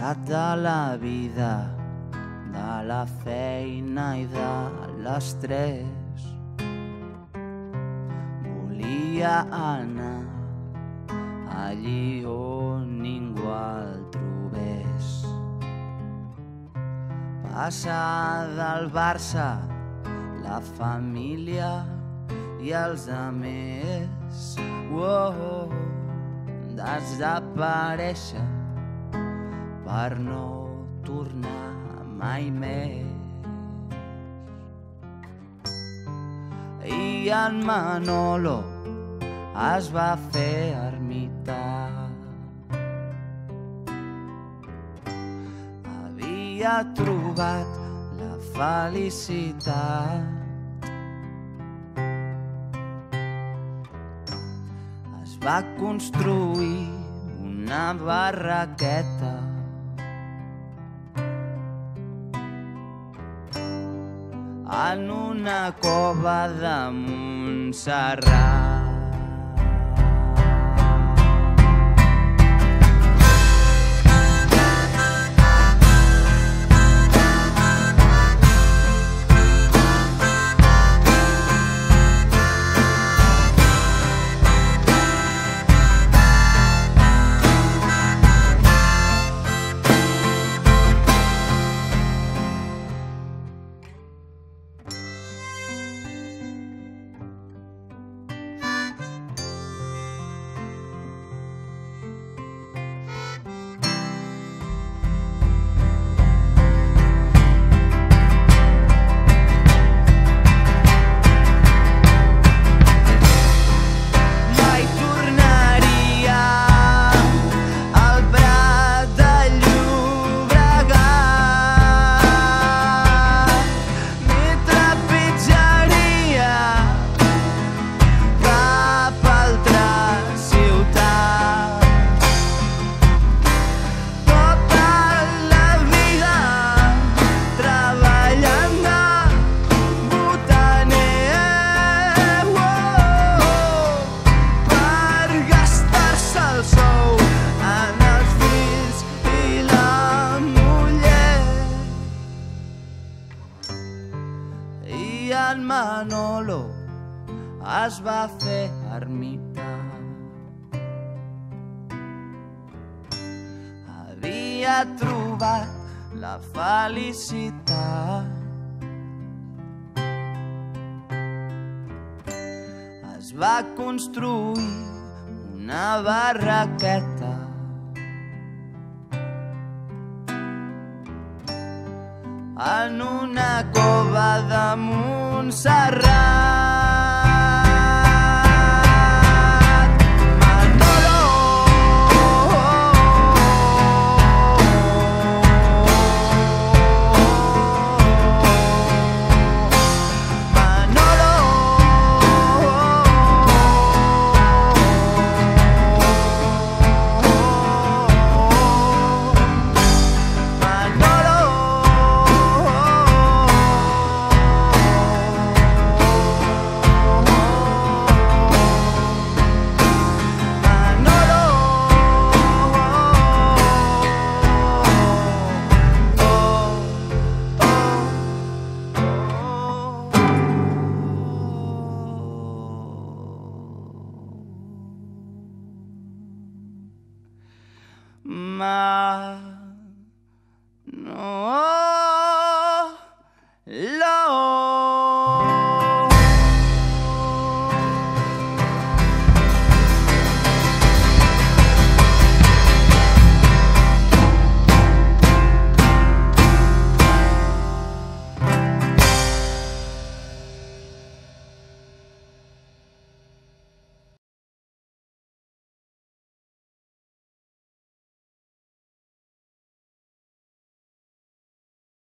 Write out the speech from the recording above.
cansat de la vida, de la feina i de l'estrès. Volia anar allí on ningú el trobés. Passar del Barça, la família i els amers. Oh, desaparèixer per no tornar mai més. I en Manolo es va fer ermità. Havia trobat la felicitat va construir una barraqueta en una cova de Montserrat. Manolo es va fer ermità. Havia trobat la felicitat es va construir una barraqueta en una cova de Montserrat. Ma no